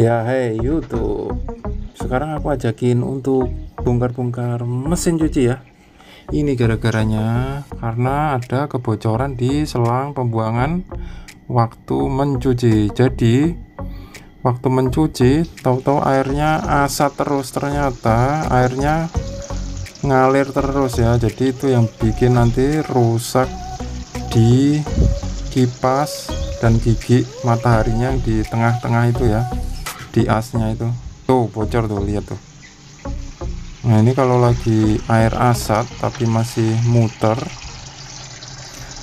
Ya hey YouTube. Sekarang aku ajakin untuk bongkar-bongkar mesin cuci ya. Ini gara-garanya Karena ada kebocoran di selang pembuangan Waktu mencuci. Jadi Waktu mencuci Tahu-tahu airnya asat terus Ternyata airnya Ngalir terus ya. Jadi itu yang bikin nanti rusak Di kipas dan gigi mataharinya di tengah-tengah itu ya di asnya itu. Tuh bocor tuh lihat tuh. Nah ini kalau lagi air asat tapi masih muter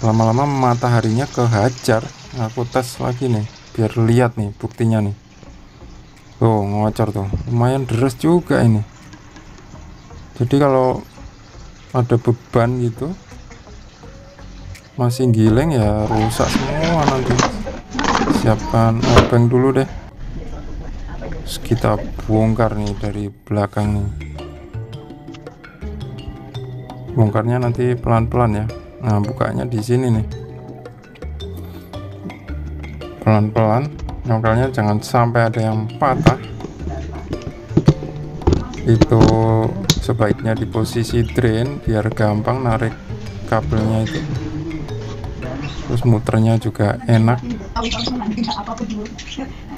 lama-lama mataharinya kehajar. Aku tes lagi nih biar lihat nih buktinya nih. Tuh ngocor tuh. Lumayan deras juga ini. Jadi kalau ada beban gitu masih giling ya rusak semua nanti. Siapkan obeng dulu deh Kita bongkar nih dari belakang nih. Bongkarnya nanti pelan-pelan ya. Nah bukanya di sini nih. Pelan-pelan. Nokelnya jangan sampai ada yang patah. Itu sebaiknya di posisi drain biar gampang narik kabelnya itu. Terus muternya juga enak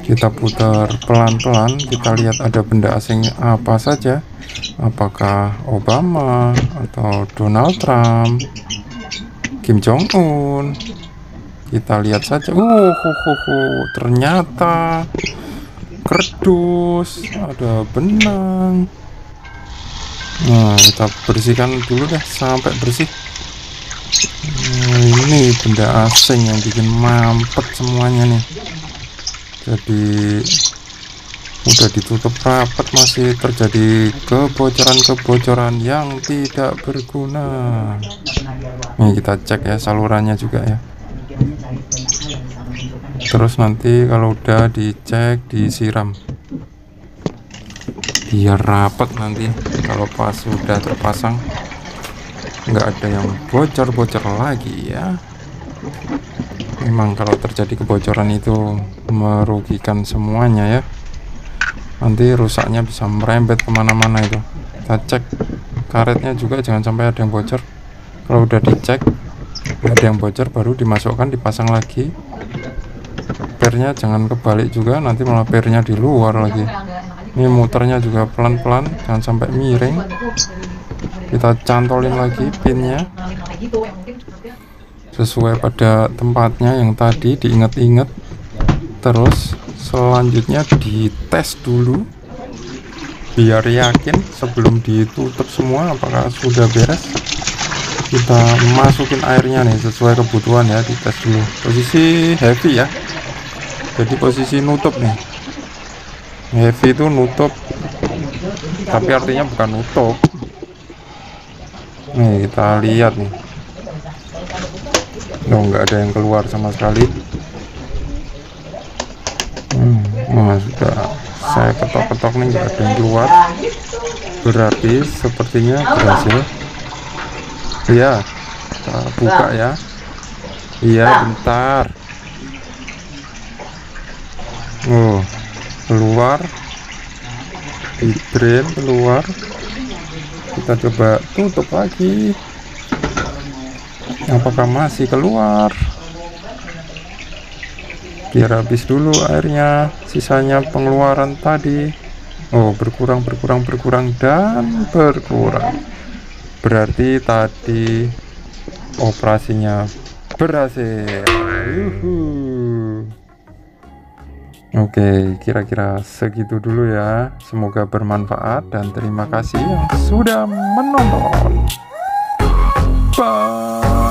kita putar pelan-pelan kita lihat ada benda asing apa saja. Apakah Obama atau Donald Trump Kim Jong Un kita lihat saja. Uh, uh, uh, uh. ternyata kerdus ada benang. Nah kita bersihkan dulu deh sampai bersih. Nah, ini benda asing yang bikin mampet semuanya nih jadi udah ditutup rapat masih terjadi kebocoran-kebocoran yang tidak berguna. Nih kita cek ya salurannya juga ya. Terus nanti kalau udah dicek disiram. Biar rapat nanti kalau pas sudah terpasang nggak ada yang bocor-bocor lagi ya memang kalau terjadi kebocoran itu merugikan semuanya ya. Nanti rusaknya bisa merembet ke mana-mana itu. Kita cek karetnya juga jangan sampai ada yang bocor. Kalau udah dicek ada yang bocor baru dimasukkan dipasang lagi. Pernya jangan kebalik juga nanti malah pernya di luar lagi. Ini muternya juga pelan-pelan jangan sampai miring. Kita cantolin lagi pinnya sesuai pada tempatnya yang tadi diingat-ingat. Terus selanjutnya dites dulu biar yakin sebelum ditutup semua apakah sudah beres. Kita masukin airnya nih sesuai kebutuhan ya dites dulu. Posisi heavy ya. Jadi posisi nutup nih. Heavy itu nutup tapi artinya bukan nutup. Nih kita lihat nih oh nggak ada yang keluar sama sekali. Hmm, oh, sudah. Saya ketok-ketok nih nggak ada yang keluar. Berarti sepertinya berhasil. Iya buka ya. Iya bentar. Oh keluar. Di drain keluar. Kita coba tutup lagi apakah masih keluar? Biar habis dulu airnya sisanya pengeluaran tadi. Oh berkurang berkurang berkurang dan berkurang. Berarti tadi operasinya berhasil. Yuhu. Oke kira-kira segitu dulu ya. Semoga bermanfaat dan terima kasih yang sudah menonton. Bye